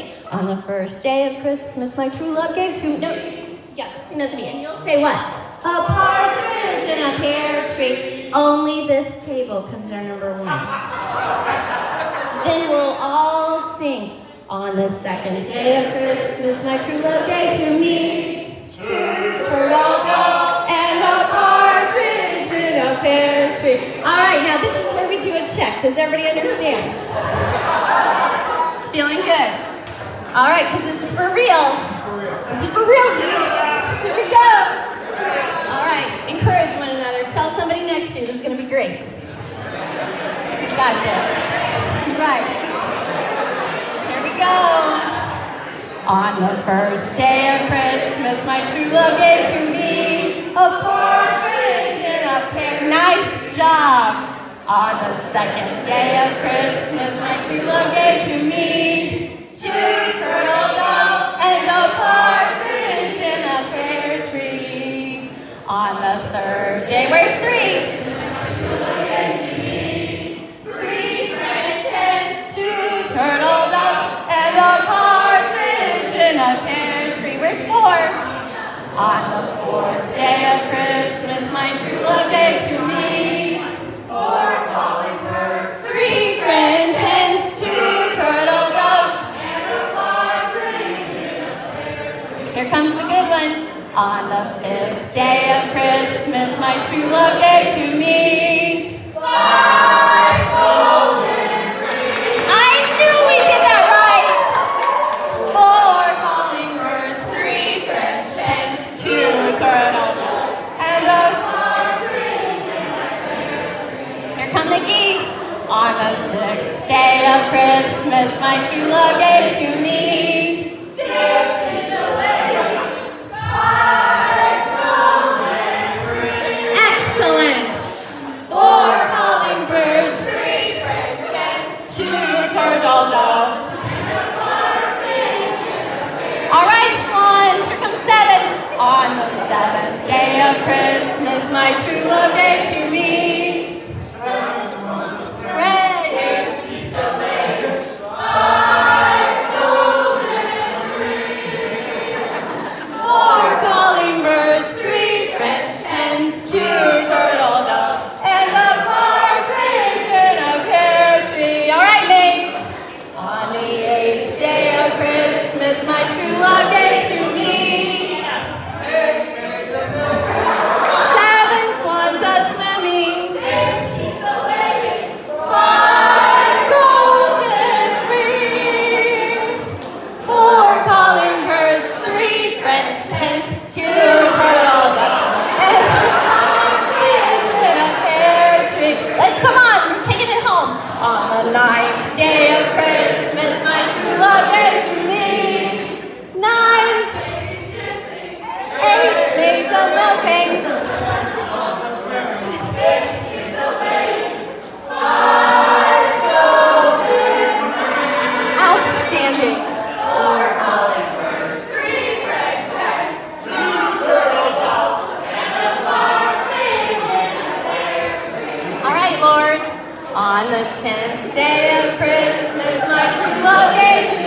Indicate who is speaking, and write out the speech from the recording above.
Speaker 1: sing. On the first day of Christmas, my true love gave to no, yeah, sing that to me, and you'll say what? A partridge in a pear tree. Only this table, because they're number one. then we'll all sing. On the second day of Christmas, my true love gave to me two turtle doves and a partridge in a pear tree. All right, now this is where we do a check. Does everybody understand? Feeling good? All right, because this is for real. This is for realsies. Here we go. All right, encourage one another. Tell somebody next to you. This is going to be great. You got this. Right. Here we go. On the first day of Christmas, my true love gave to me a partridge in a pear. Nice job. On the second day of Christmas, my true love gave to me On the fourth day of Christmas, my true love gave to me four calling birds, three French hens, two turtle doves, and a partridge in a pear tree. Here comes the good one. On the fifth day of Christmas, my true love gave to me five golden On the sixth day of Christmas, my true love gave to me. Six. On the seventh day of Christmas, my true love gave to Christmas, my true love gave On the tenth day of Christmas, my true love gave